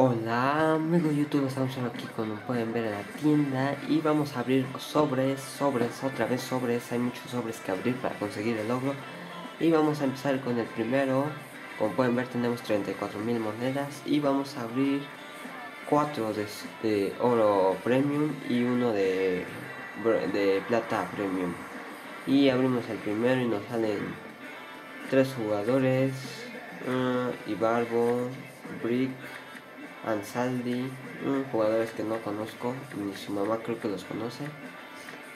Hola amigos YouTube, estamos aquí como pueden ver en la tienda y vamos a abrir sobres, sobres, otra vez sobres, hay muchos sobres que abrir para conseguir el logro. Y vamos a empezar con el primero, como pueden ver tenemos 34.000 monedas y vamos a abrir 4 de, oro premium y uno de, de plata premium. Y abrimos el primero y nos salen tres jugadores, uh, Ibarbo, Brick, Ansaldi, jugadores que no conozco, ni su mamá creo que los conoce.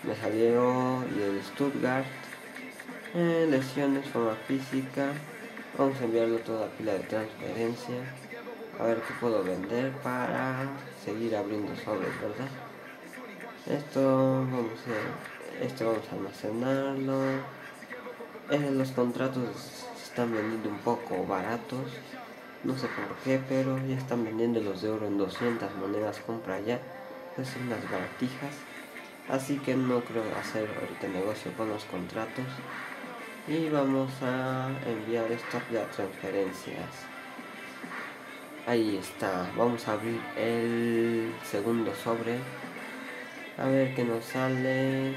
Me salió del Stuttgart, eh, lesiones, forma física. Vamos a enviarlo toda pila de transferencia. A ver qué puedo vender para seguir abriendo sobres, ¿verdad? Esto vamos a, esto vamos a almacenarlo. Eh, los contratos se están vendiendo un poco baratos no sé por qué, pero ya están vendiendo los de oro en 200 monedas compra ya. Es unas baratijas. Así que no creo hacer ahorita negocio con los contratos. Y vamos a enviar estas transferencias. Ahí está. Vamos a abrir el segundo sobre. A ver qué nos sale.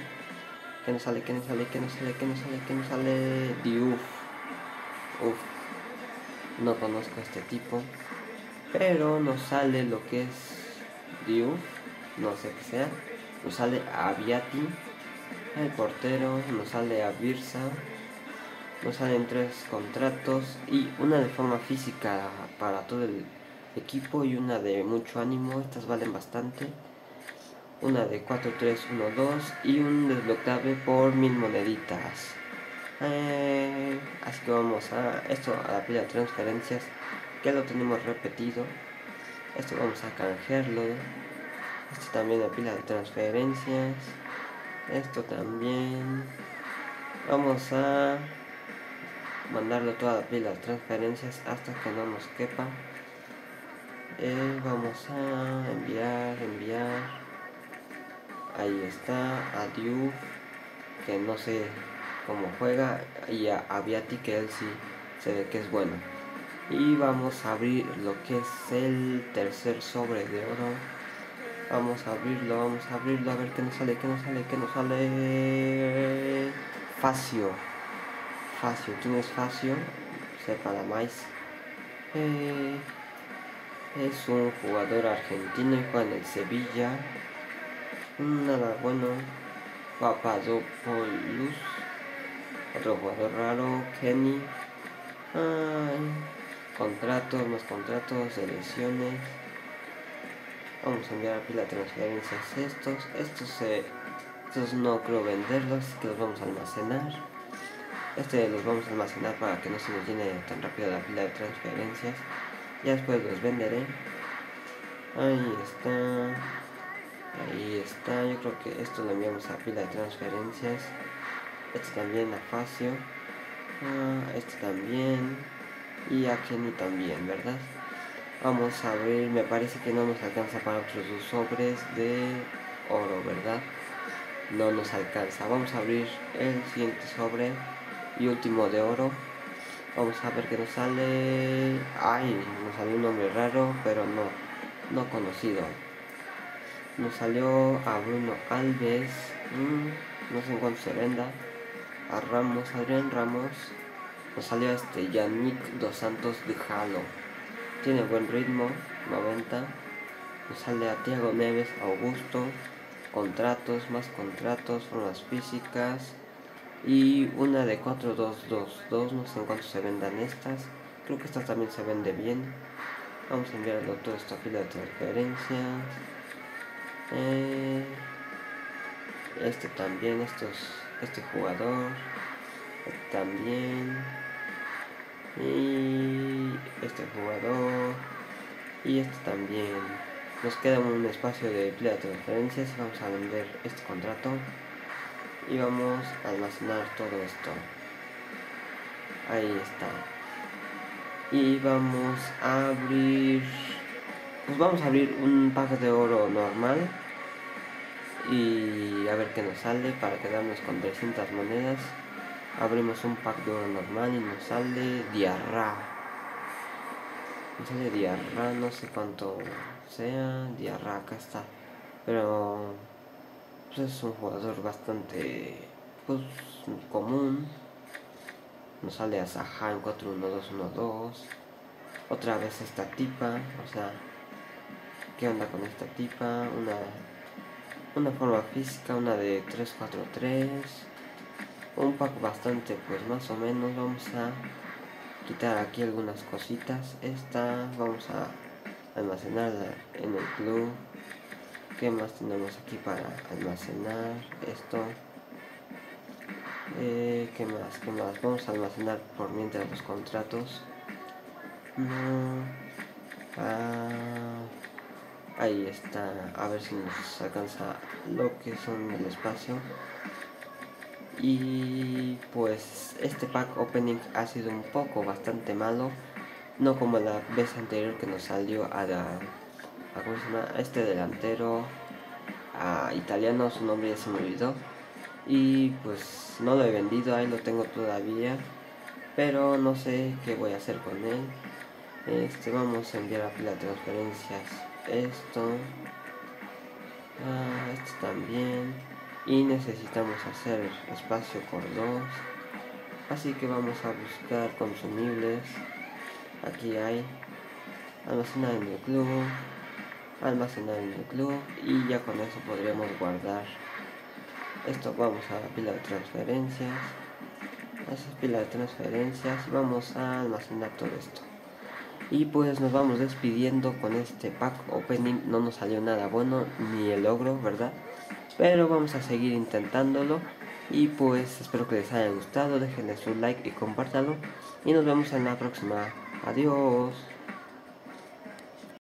¿Qué nos sale? ¿Qué nos sale? ¿Qué nos sale? ¿Qué nos sale? ¿Qué nos sale? Diuf. Uf no conozco a este tipo, pero nos sale lo que es Diu, no sé qué sea, nos sale Aviati, el portero, nos sale a Birsa, nos salen tres contratos y una de forma física para todo el equipo y una de mucho ánimo, estas valen bastante. Una de 4, 3, 1, 2 y un desbloqueable por mil moneditas. Eh, así que vamos a esto a la pila de transferencias que lo tenemos repetido. Esto vamos a canjearlo. Esto también la pila de transferencias. Esto también. Vamos a mandarlo toda la pila de transferencias hasta que no nos quepa. Eh, vamos a enviar, enviar. Ahí está, adiós. Que no sé como juega y a Aviati que él sí se ve que es bueno. Y vamos a abrir lo que es el tercer sobre de oro. Vamos a abrirlo, vamos a abrirlo, a ver qué nos sale, qué nos sale, qué nos sale. Facio. Facio, tienes Facio, sepa la maíz. Eh, es un jugador argentino y juega en el Sevilla. Nada bueno. Papadopoulos otro jugador raro, Kenny. contratos, más contratos, selecciones. Vamos a enviar a pila de transferencias estos. Estos, se, estos no creo venderlos, así que los vamos a almacenar. Este los vamos a almacenar para que no se nos llene tan rápido la pila de transferencias. Ya después los venderé. Ahí está. Ahí está. Yo creo que esto lo enviamos a pila de transferencias. Este también a Facio. Ah, este también. Y a Kenny también, ¿verdad? Vamos a ver, me parece que no nos alcanza para otros dos sobres de oro, ¿verdad? No nos alcanza. Vamos a abrir el siguiente sobre y último de oro. Vamos a ver qué nos sale. Ay, nos salió un nombre raro, pero no, no conocido. Nos salió a Bruno Alves. Mm, no sé en cuánto se venda a Ramos, Adrián Ramos, nos salió este Yannick Dos Santos de Jalo. Tiene buen ritmo, 90. Nos sale a Tiago Neves, Augusto, contratos, más contratos, formas físicas. Y una de 4222, no sé en cuánto se vendan estas. Creo que estas también se vende bien. Vamos a enviarlo toda esta fila de transferencias. Eh, este también, estos este jugador también y este jugador y este también. Nos queda un espacio de empleo de transferencias vamos a vender este contrato y vamos a almacenar todo esto. Ahí está. Y vamos a abrir pues vamos a abrir un pack de oro normal y a ver qué nos sale para quedarnos con 300 monedas abrimos un pack de oro normal y nos sale diarra Me sale diarra, no sé cuánto sea. Diarra, acá está. Pero pues es un jugador bastante pues, común. Nos sale a Saha en 4-1-2-1-2. Otra vez esta tipa. O sea, ¿qué onda con esta tipa? Una, una forma física, una de 3-4-3. Un pack bastante, pues más o menos. Vamos a quitar aquí algunas cositas. Esta vamos a almacenarla en el club. ¿Qué más tenemos aquí para almacenar? Esto. Eh, ¿Qué más? ¿Qué más? Vamos a almacenar por mientras los contratos. No. Ah, ahí está. A ver si nos alcanza lo que son el espacio. Y pues este pack opening ha sido un poco bastante malo. No como la vez anterior que nos salió a, la, a, este delantero a italiano, su nombre ya se me olvidó. Y pues no lo he vendido, ahí lo tengo todavía. Pero no sé qué voy a hacer con él. Este, vamos a enviar a de transferencias esto. Ah, esto también. Y necesitamos hacer espacio por dos. Así que vamos a buscar consumibles. Aquí hay. Almacenar en el club. Almacenar en el club. Y ya con eso podríamos guardar. Esto vamos a la pila de transferencias. Esa pila de transferencias y vamos a almacenar todo esto y pues nos vamos despidiendo con este pack opening no nos salió nada bueno ni el logro verdad pero vamos a seguir intentándolo. Y pues espero que les haya gustado. Déjenle su like y compártanlo. Y nos vemos en la próxima. Adiós.